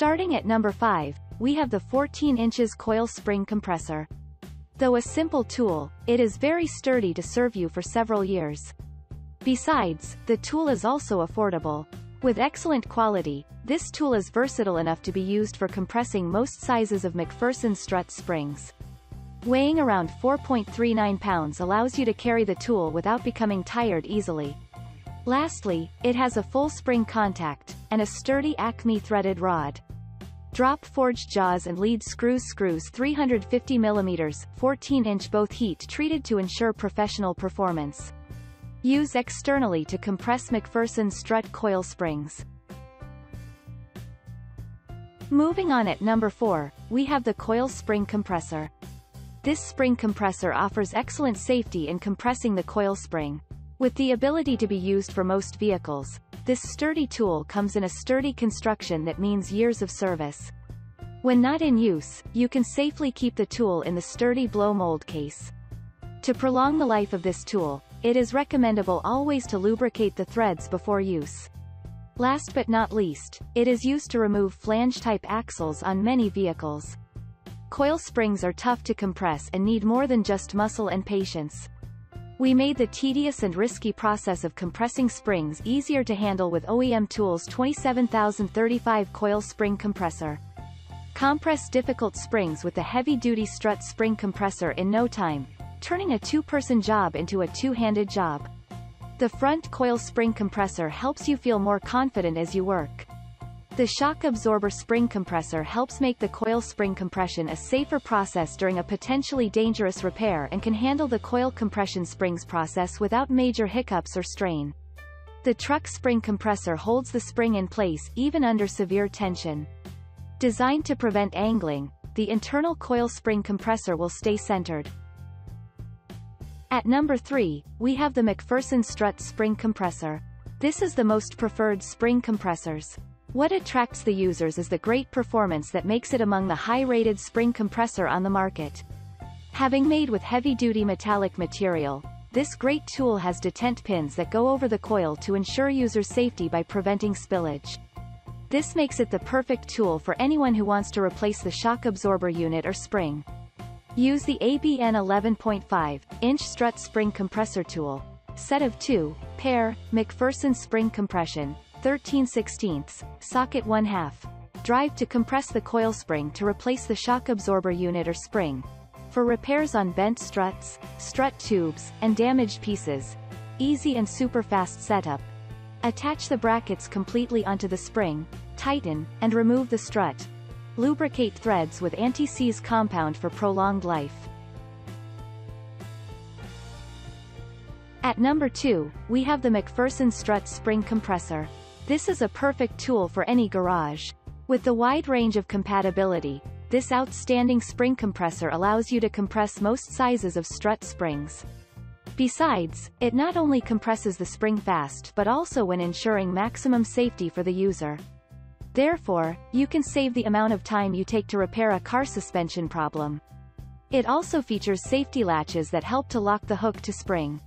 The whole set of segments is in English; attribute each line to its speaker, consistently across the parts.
Speaker 1: Starting at number 5, we have the 14 inches coil spring compressor. Though a simple tool, it is very sturdy to serve you for several years. Besides, the tool is also affordable. With excellent quality, this tool is versatile enough to be used for compressing most sizes of MacPherson strut springs. Weighing around 4.39 pounds allows you to carry the tool without becoming tired easily. Lastly, it has a full spring contact, and a sturdy Acme threaded rod. Drop forged jaws and lead screws screws 350 mm 14 inch both heat treated to ensure professional performance. Use externally to compress MacPherson strut coil springs. Moving on at number 4, we have the coil spring compressor. This spring compressor offers excellent safety in compressing the coil spring. With the ability to be used for most vehicles, this sturdy tool comes in a sturdy construction that means years of service. When not in use, you can safely keep the tool in the sturdy blow mold case. To prolong the life of this tool, it is recommendable always to lubricate the threads before use. Last but not least, it is used to remove flange-type axles on many vehicles. Coil springs are tough to compress and need more than just muscle and patience. We made the tedious and risky process of compressing springs easier to handle with OEM Tools 27035 coil spring compressor. Compress difficult springs with the heavy-duty strut spring compressor in no time, turning a two-person job into a two-handed job. The front coil spring compressor helps you feel more confident as you work. The shock absorber spring compressor helps make the coil spring compression a safer process during a potentially dangerous repair and can handle the coil compression springs process without major hiccups or strain. The truck spring compressor holds the spring in place even under severe tension. Designed to prevent angling, the internal coil spring compressor will stay centered. At number 3, we have the MacPherson Strut Spring Compressor. This is the most preferred spring compressors. What attracts the users is the great performance that makes it among the high-rated spring compressor on the market. Having made with heavy-duty metallic material, this great tool has detent pins that go over the coil to ensure user safety by preventing spillage. This makes it the perfect tool for anyone who wants to replace the shock absorber unit or spring. Use the ABN 11.5 inch strut spring compressor tool. Set of 2, pair, MacPherson spring compression, 13 16 socket 1 half. Drive to compress the coil spring to replace the shock absorber unit or spring. For repairs on bent struts, strut tubes, and damaged pieces. Easy and super fast setup. Attach the brackets completely onto the spring, tighten, and remove the strut. Lubricate threads with anti-seize compound for prolonged life. At number 2, we have the MacPherson Strut Spring Compressor. This is a perfect tool for any garage. With the wide range of compatibility, this outstanding spring compressor allows you to compress most sizes of strut springs. Besides, it not only compresses the spring fast but also when ensuring maximum safety for the user. Therefore, you can save the amount of time you take to repair a car suspension problem. It also features safety latches that help to lock the hook to spring.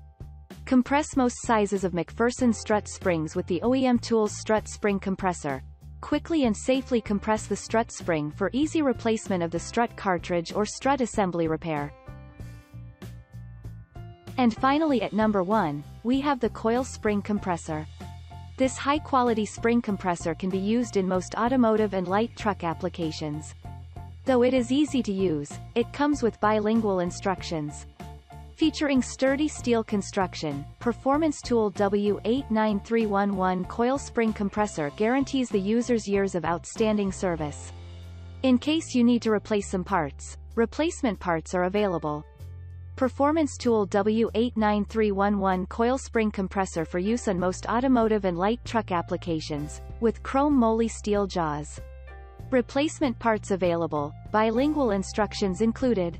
Speaker 1: Compress most sizes of MacPherson strut springs with the OEM Tools strut spring compressor. Quickly and safely compress the strut spring for easy replacement of the strut cartridge or strut assembly repair. And finally at number 1, we have the coil spring compressor. This high-quality spring compressor can be used in most automotive and light truck applications. Though it is easy to use, it comes with bilingual instructions. Featuring sturdy steel construction, Performance Tool W89311 coil spring compressor guarantees the user's years of outstanding service. In case you need to replace some parts, replacement parts are available. Performance Tool W89311 coil spring compressor for use on most automotive and light truck applications, with chrome moly steel jaws. Replacement parts available, bilingual instructions included.